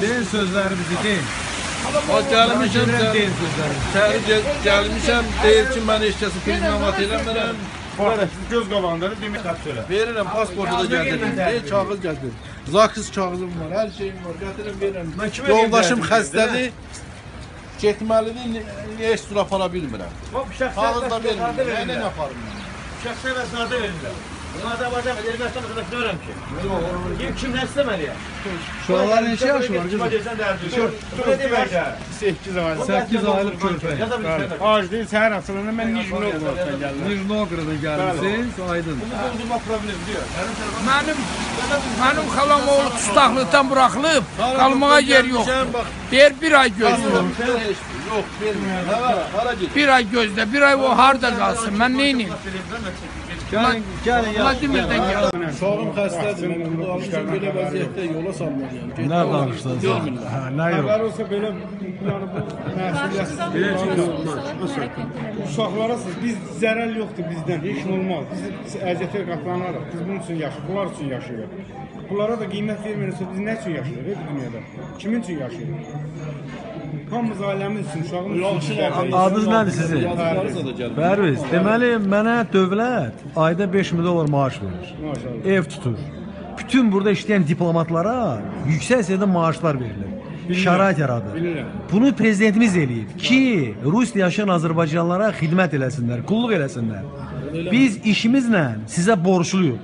Deyin sözlərimizi deyin. O gəlmişəm, deyin sözlərimizi. şəhəri gəl- gəlmişəm, deyir ki, mən heç kəsi priznavat eləmirəm. Göz qabağında da demək xətt söylə. Verirəm, pasportu da gətirin. Deyir, kağız gətir. Zakis kağızım var, hər şeyim var. Gətirin, verirəm. Yoldaşım xəstədir. Getməlidir, ni- niyə heç tur apara bilmirəm. Kağız da vermirəm. Nə mən? Şəxsiyyət vəsiqələrdə verirlər. Bunu Azərbaycan və Ermənistan məsələsi görürəm ki. Kim kim nə istəməli ya? Uşaqlar neçə yaşı var Kim qızım? deyirsən dərdi. Dur, nə demək ya? 8 ay. 8 aylıq körpə. Yaza bilirsən. Ac değil, səhər açılanda mən Nijni Novgoroddan gəldim. Nijnograddan gəlmisiniz, aydın. Doldurma problem diyor. Mənim mənim xalam oğlu tustaqlıqdan buraxılıb, qalmağa yer yox. Bax, Deyir bir ay gözlə. Yox. Nə var? Hara? Bir ay gözlə, bir ay o harda qalsın. Mən neyniyim? Gəlin, gəlin ya. Vladimirdən gəl. Uşağım xəstədir. Mən bunu almışam belə vəziyyətdə yola salmalıyam. Nə danışdınız? Hə, nə yox. Xəbər olsa belə yəni bu məsuliyyətsiz uşaqlara siz biz zərər yoxdur bizdən, heç nə olmaz. Biz əziyyətə qatlanarıq. Biz bunun üçün yaşayırıq, bunlar üçün yaşayırıq. Bunlara da qiymət vermirsə biz nə üçün yaşayırıq bu dünyada? Kimin üçün yaşayırıq? Hamımız ailəmiz üçün, uşağımız üçün. Adınız nədir sizin? Pərviz, deməli mənə dövlət ayda 5000 dollar maaş verir. Maşallah. Ev tutur. Bütün burada işləyən diplomatlara yüksək səviyyədə maaşlar verilir. Şərait yaradır. Bunu prezidentimiz eləyib ki, Rusiyada yaşayan Azərbaycanlılara xidmət eləsinlər, qulluq eləsinlər. Biz işimizlə sizə borcluyuq.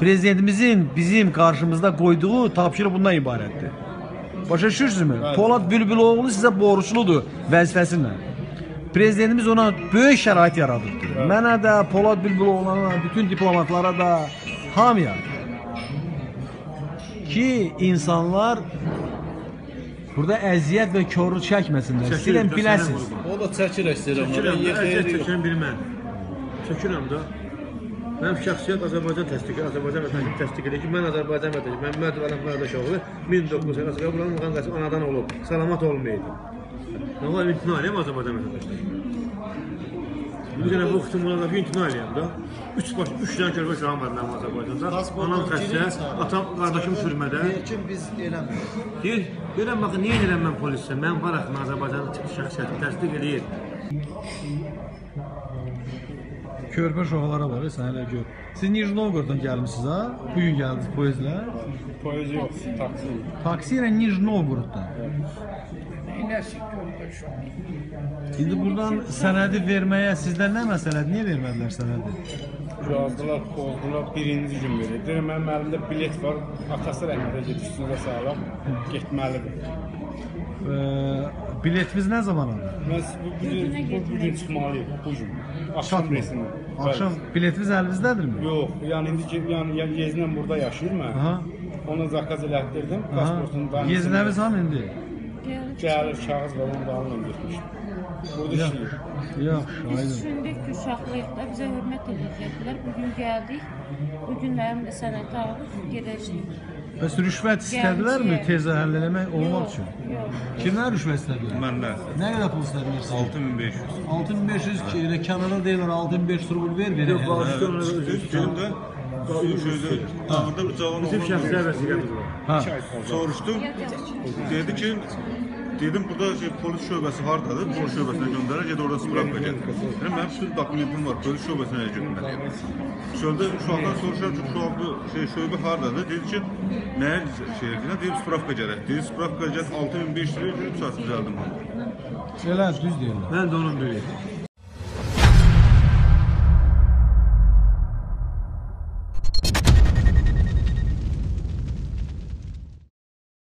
Prezidentimizin bizim qarşımızda qoyduğu tapşırıq bundan ibarətdir. Başa düşürsünüzmü? Polad Bülbüloğlu sizə borcludur vəzifəsindən. Prezidentimiz ona böyük şərait yaradıbdı. Mənə də, Polad Bülbüloğlu'na, bütün diplomatlara da, hamıya ki, insanlar burada əziyyət və korluq çəkməsinlər. Istəyirəm biləsiniz. O da çəkir istəyirəm. Çəkirəm, əziyyət çəkən biri mən. Çəkirəm də. Mənim şəxsiyyət Azərbaycan təsdiqi, Azərbaycan vətəndaşı təsdiq edir ki, mən Azərbaycan vətəndaşı, mən Məhdi Vələm Qardaşoğlu 1980 buranın Muğan Qasım anadan olub, salamat olmaydı. Nə var, imtina eləyəm Azərbaycan vətəndaşı. Bir dənə bu xütumuna da bir imtina eləyəm də. Üç baş, üç dənə körpə uşağım var mənim Azərbaycanda. Anam xəstə, atam, qardaşım sürmədə. Kim biz eləmirik. Deyir, görəm baxın, niyə edirəm mən polissə? Mən varaq Azərbaycanın şəxsiyyəti təsdiq edir. Körpə uşaqlara var, sən hələ gör. Siz Nijni Novgoroddan gəlmisiniz ha? Bu gün gəldiniz poezlə. Poezi yox, taksi. Taksi ilə Nijni görmüş. İndi buradan sənədi verməyə sizdən nə məsələdir? Niyə vermədilər sənədi? yazdılar, qovdular birinci gün verir. Deyirəm, mənim əlimdə bilet var, atası rəhmətə gedir, üstünüzə sağlam, getməlidir. Biletimiz ne zaman alır? Biz bu, bugün, bu, bugün çıkmalıyız, bugün. Akşam resmi. Akşam biletimiz elinizdedir mi? Yok, yani indi yani, yani Yezinem burada yaşıyor mu? Aha. Ona zakaz elətdirdim, pasportunu da. Yezinemiz hanı indi? Gəlir kağız var, onu da alınım getmişdim. Burada Yox. Yaxşı, Biz aydın. düşündük ki, uşaqlıqda bizə hörmət edəcəklər. Bugün gəldik. Bu günlərin də sənəti alıb gedəcəyik. Bəs rüşvət istədilərmi Gəlmişik. tezə həll eləmək olmaq üçün? Yox. Kimlər rüşvət istədilər? Məndən Nə qədər pul istədilər sizə? 6500. 6500 ki, elə kənara deyirlər 6500 rubl ver, verək. Yox, bağışda onu özür Üstüm də sözü dağında bir cavan Bizim oğlan şəxsiyyət gördüm. vəsiqəmiz var. Soruşdum. Dedi ki Dedim burada şey, polis şöbesi hardadır, polis şöbesine göndereceğim, orası bırakacak. Dedim benim bütün dokumentim var, polis şöbesine göndereceğim. Şöyle şu anda soruşlar çünkü şu anda şey, şöbe hardadır. Dedi ki, neye şehrine? Dedim spravka gerek. Dedim spravka gerek 6500 liraya gülüp satsız aldım. Şeyler düz diyorlar. Ben de onun böyleyim.